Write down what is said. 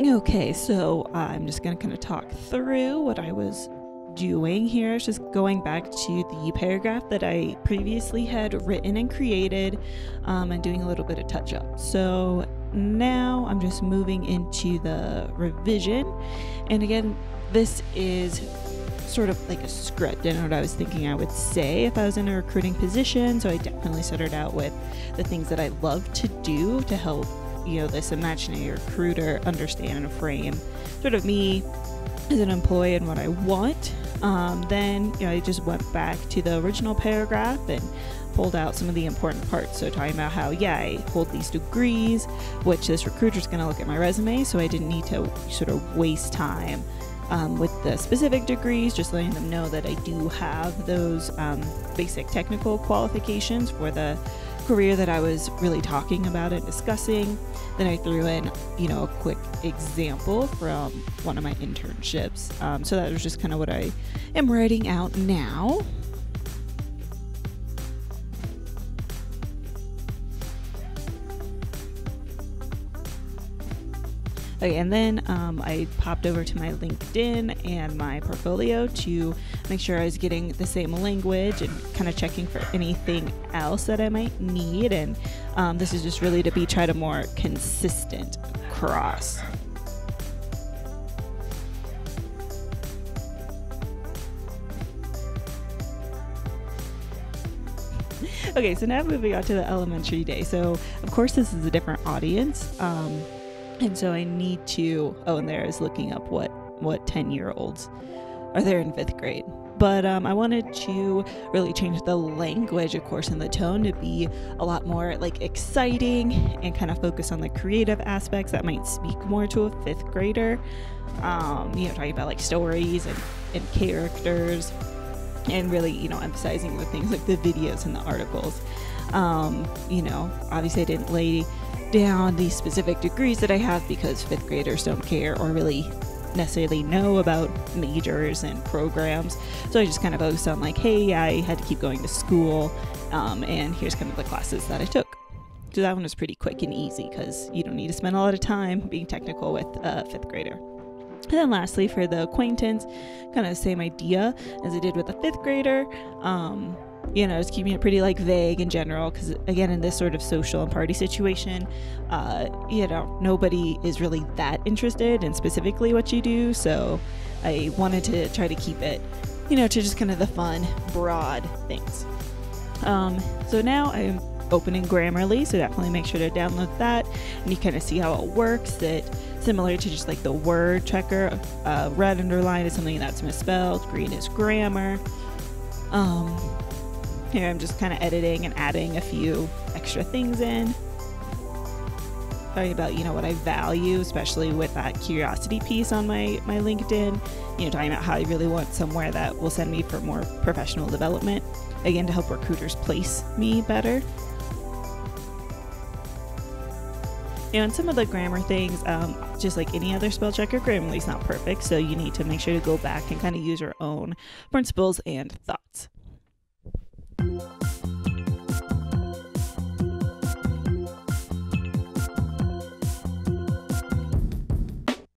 Okay, so I'm just going to kind of talk through what I was doing here. It's just going back to the paragraph that I previously had written and created um, and doing a little bit of touch up. So now I'm just moving into the revision. And again, this is sort of like a script. Know what I was thinking I would say if I was in a recruiting position. So I definitely started out with the things that I love to do to help, you know, this imaginary recruiter understand and frame sort of me as an employee and what I want. Um, then, you know, I just went back to the original paragraph and pulled out some of the important parts. So, talking about how, yeah, I hold these degrees, which this recruiter is going to look at my resume, so I didn't need to sort of waste time um, with the specific degrees, just letting them know that I do have those um, basic technical qualifications for the career that I was really talking about and discussing. Then I threw in, you know, a quick example from one of my internships. Um, so that was just kind of what I am writing out now. Okay, and then um, I popped over to my LinkedIn and my portfolio to make sure I was getting the same language and kind of checking for anything else that I might need. And um, this is just really to be try to more consistent across. okay, so now moving on to the elementary day. So, of course, this is a different audience. Um, and so I need to. Oh, and there is looking up what what ten year olds are there in fifth grade. But um, I wanted to really change the language, of course, and the tone to be a lot more like exciting and kind of focus on the creative aspects that might speak more to a fifth grader. Um, you know, talking about like stories and, and characters, and really, you know, emphasizing the things like the videos and the articles. Um, you know, obviously, I didn't lay down the specific degrees that I have because fifth graders don't care or really necessarily know about majors and programs. So I just kind of focused on like, hey, I had to keep going to school, um, and here's kind of the classes that I took. So that one was pretty quick and easy because you don't need to spend a lot of time being technical with a fifth grader. And then lastly, for the acquaintance, kind of the same idea as I did with a fifth grader. Um, you know, it's keeping it pretty like vague in general because again, in this sort of social and party situation, uh, you know, nobody is really that interested in specifically what you do. So I wanted to try to keep it, you know, to just kind of the fun, broad things. Um, so now I'm opening Grammarly, so definitely make sure to download that and you kind of see how it works. That similar to just like the word checker, uh, red underline is something that's misspelled, green is grammar. Um, here I'm just kind of editing and adding a few extra things in. Talking about, you know, what I value, especially with that curiosity piece on my, my LinkedIn. You know, talking about how I really want somewhere that will send me for more professional development. Again, to help recruiters place me better. You know, and some of the grammar things, um, just like any other spell checker, Grammarly is not perfect, so you need to make sure to go back and kind of use your own principles and thoughts. Thank you.